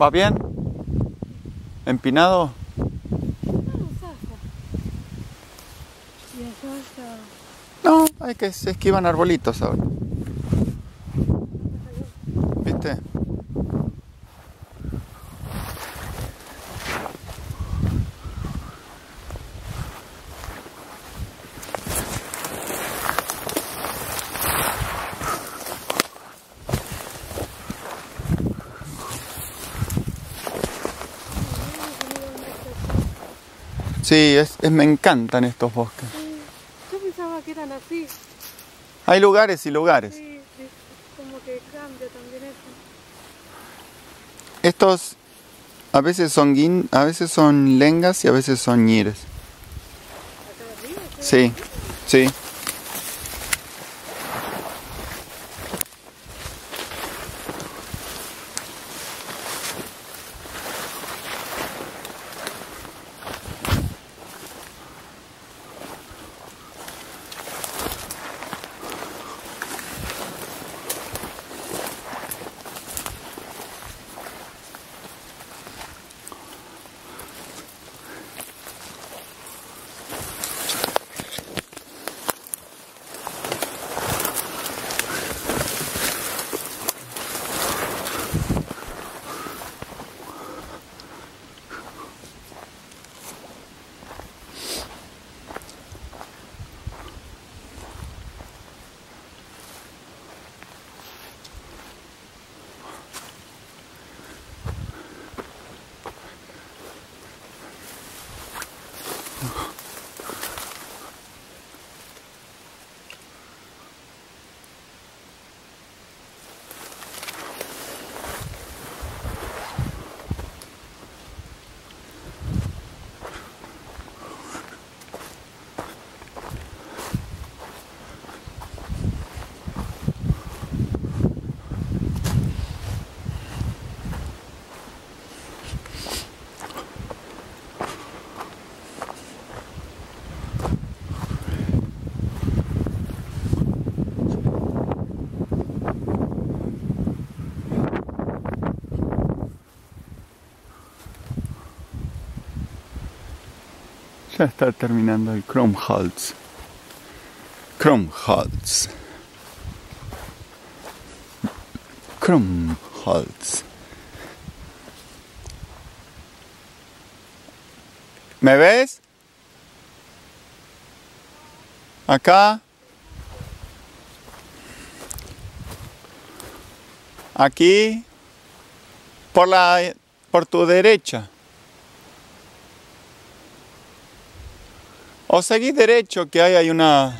¿Va bien? ¿Empinado? No, hay que se esquivan arbolitos ahora. Sí, es, es- me encantan estos bosques. Sí, Yo pensaba que eran así. Hay lugares y lugares. Sí, sí, como que cambia también eso. Estos a veces son guin, a veces son lengas y a veces son ñires. Acá arriba. Sí, sí. Ya está terminando el Kronholz. Kronholz. Kronholz. ¿Me ves? Acá. Aquí. Por la por tu derecha. O seguí derecho que ahí hay una